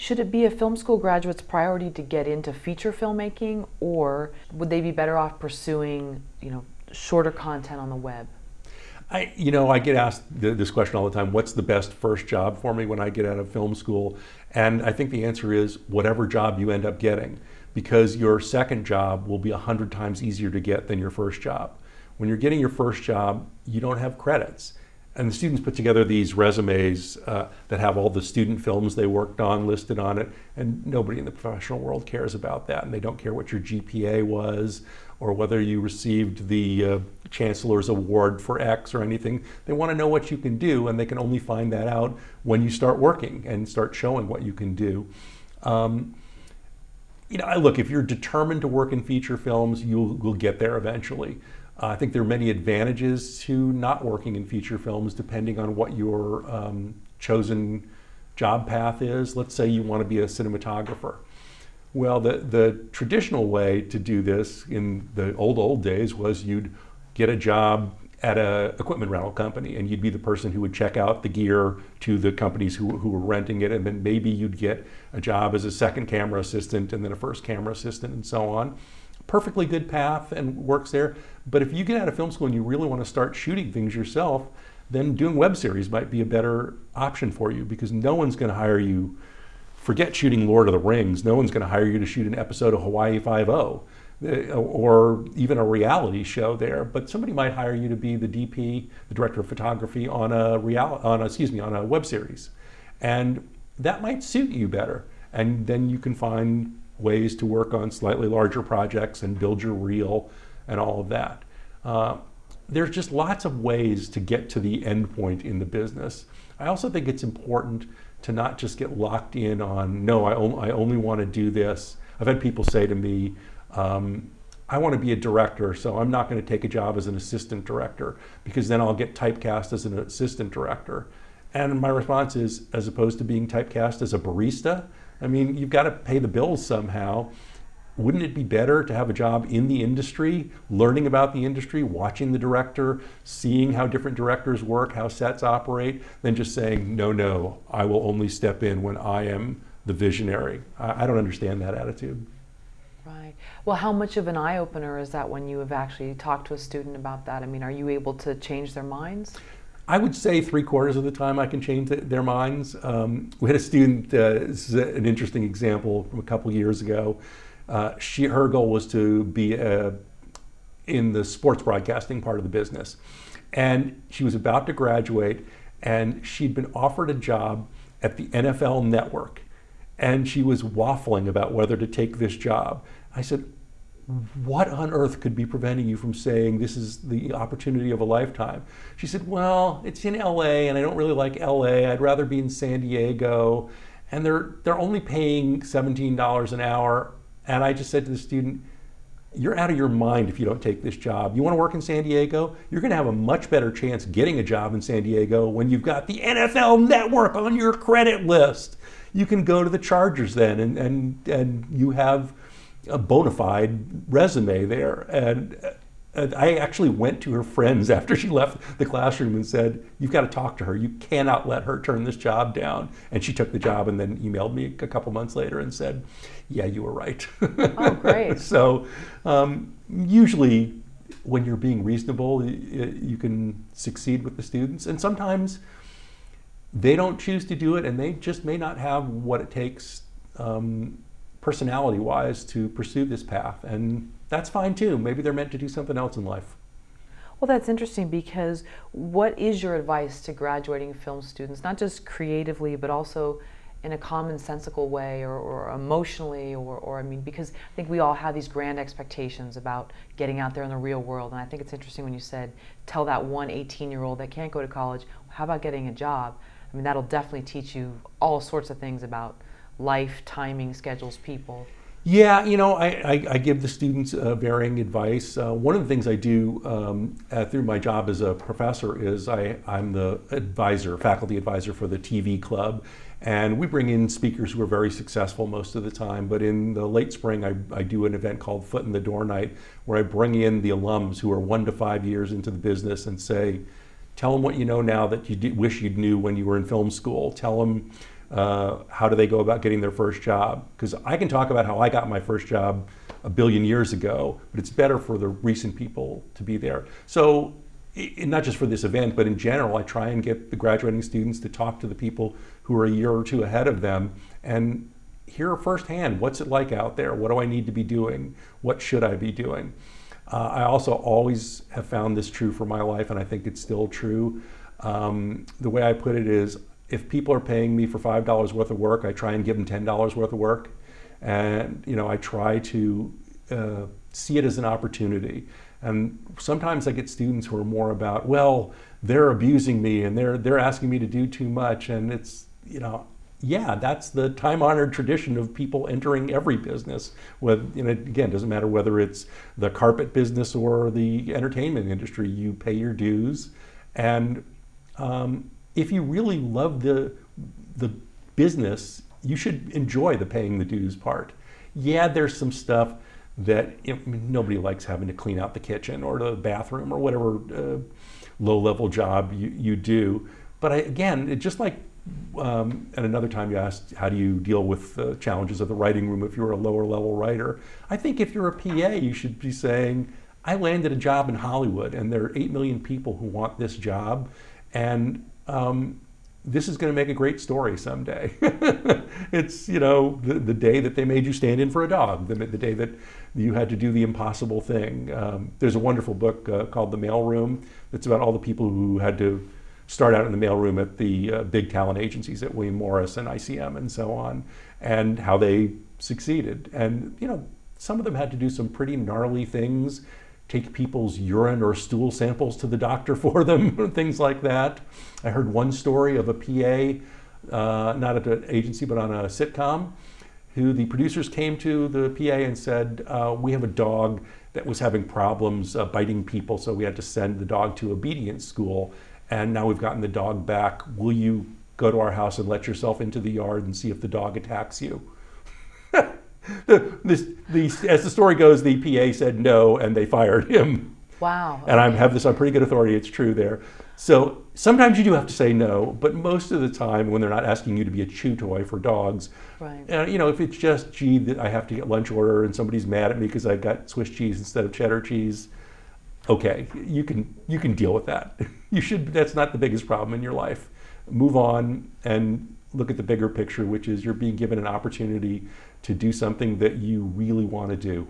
Should it be a film school graduate's priority to get into feature filmmaking, or would they be better off pursuing, you know, shorter content on the web? I, you know, I get asked this question all the time. What's the best first job for me when I get out of film school? And I think the answer is whatever job you end up getting, because your second job will be a hundred times easier to get than your first job. When you're getting your first job, you don't have credits. And the students put together these resumes uh, that have all the student films they worked on listed on it, and nobody in the professional world cares about that, and they don't care what your GPA was or whether you received the uh, Chancellor's Award for X or anything. They want to know what you can do, and they can only find that out when you start working and start showing what you can do. Um, you know, look, if you're determined to work in feature films, you'll, you'll get there eventually. Uh, I think there are many advantages to not working in feature films depending on what your um, chosen job path is. Let's say you want to be a cinematographer. Well, the, the traditional way to do this in the old, old days was you'd get a job at a equipment rental company and you'd be the person who would check out the gear to the companies who, who were renting it and then maybe you'd get a job as a second camera assistant and then a first camera assistant and so on perfectly good path and works there but if you get out of film school and you really want to start shooting things yourself then doing web series might be a better option for you because no one's going to hire you forget shooting Lord of the Rings. No one's going to hire you to shoot an episode of Hawaii Five-O uh, or even a reality show there. But somebody might hire you to be the DP, the director of photography on a real, on a, excuse me, on a web series, and that might suit you better. And then you can find ways to work on slightly larger projects and build your reel and all of that. Uh, there's just lots of ways to get to the end point in the business. I also think it's important to not just get locked in on, no, I, on, I only want to do this. I've had people say to me, um, I want to be a director, so I'm not going to take a job as an assistant director because then I'll get typecast as an assistant director. And my response is, as opposed to being typecast as a barista, I mean, you've got to pay the bills somehow wouldn't it be better to have a job in the industry, learning about the industry, watching the director, seeing how different directors work, how sets operate, than just saying, no, no, I will only step in when I am the visionary? I, I don't understand that attitude. Right. Well, how much of an eye opener is that when you have actually talked to a student about that? I mean, are you able to change their minds? I would say three quarters of the time I can change their minds. Um, we had a student, uh, this is an interesting example from a couple years ago. Uh, she her goal was to be uh, in the sports broadcasting part of the business, and she was about to graduate, and she'd been offered a job at the NFL Network, and she was waffling about whether to take this job. I said, what on earth could be preventing you from saying this is the opportunity of a lifetime? She said, Well, it's in LA and I don't really like LA. I'd rather be in San Diego. And they're, they're only paying $17 an hour. And I just said to the student, you're out of your mind if you don't take this job. You want to work in San Diego? You're going to have a much better chance getting a job in San Diego when you've got the NFL network on your credit list. You can go to the Chargers then and, and, and you have a bona fide resume there. And I actually went to her friends after she left the classroom and said, You've got to talk to her. You cannot let her turn this job down. And she took the job and then emailed me a couple months later and said, Yeah, you were right. Oh, great. so, um, usually, when you're being reasonable, you can succeed with the students. And sometimes they don't choose to do it and they just may not have what it takes um, personality wise to pursue this path. And that's fine too. Maybe they're meant to do something else in life. Well, that's interesting because what is your advice to graduating film students, not just creatively, but also in a commonsensical way or, or emotionally, or, or, I mean, because I think we all have these grand expectations about getting out there in the real world. And I think it's interesting when you said, tell that one 18 year old that can't go to college, how about getting a job? I mean, that'll definitely teach you all sorts of things about life, timing, schedules, people. Yeah, you know, I, I, I give the students uh, varying advice. Uh, one of the things I do um, uh, through my job as a professor is I, I'm the advisor, faculty advisor for the TV club. And we bring in speakers who are very successful most of the time. But in the late spring, I, I do an event called Foot in the Door Night, where I bring in the alums who are one to five years into the business and say, tell them what you know now that you wish you knew when you were in film school. Tell them uh, how do they go about getting their first job? Because I can talk about how I got my first job a billion years ago, but it's better for the recent people to be there. So, not just for this event, but in general, I try and get the graduating students to talk to the people who are a year or two ahead of them and hear firsthand what's it like out there? What do I need to be doing? What should I be doing? Uh, I also always have found this true for my life, and I think it's still true. Um, the way I put it is if people are paying me for $5 worth of work, I try and give them $10 worth of work. And, you know, I try to uh, see it as an opportunity. And sometimes I get students who are more about, well, they're abusing me and they're, they're asking me to do too much. And it's, you know, yeah, that's the time-honored tradition of people entering every business. With you know, again, doesn't matter whether it's the carpet business or the entertainment industry. You pay your dues, and um, if you really love the the business, you should enjoy the paying the dues part. Yeah, there's some stuff that nobody likes having to clean out the kitchen or the bathroom or whatever uh, low-level job you, you do. But I, again, it just like um, and another time you asked, how do you deal with the challenges of the writing room if you're a lower level writer? I think if you're a PA, you should be saying, I landed a job in Hollywood and there are 8 million people who want this job. And um, this is going to make a great story someday. it's, you know, the, the, day that they made you stand in for a dog, the, the day that you had to do the impossible thing. Um, there's a wonderful book uh, called The Mailroom that's about all the people who had to start out in the mailroom at the uh, big talent agencies at William Morris and ICM and so on, and how they succeeded. And you know, some of them had to do some pretty gnarly things, take people's urine or stool samples to the doctor for them, things like that. I heard one story of a PA, uh, not at an agency but on a sitcom, who the producers came to the PA and said, uh, "We have a dog." That was having problems uh, biting people, so we had to send the dog to obedience school and now we've gotten the dog back. Will you go to our house and let yourself into the yard and see if the dog attacks you? The, this, the, as the story goes, the PA said no, and they fired him. Wow. And I have this on pretty good authority. It's true there. So sometimes you do have to say no, but most of the time, when they're not asking you to be a chew toy for dogs, right. Uh, you know, if it's just gee that I have to get lunch order and somebody's mad at me because I got Swiss cheese instead of cheddar cheese, okay, you can you can deal with that. You should. That's not the biggest problem in your life. Move on and look at the bigger picture, which is you're being given an opportunity to do something that you really want to do.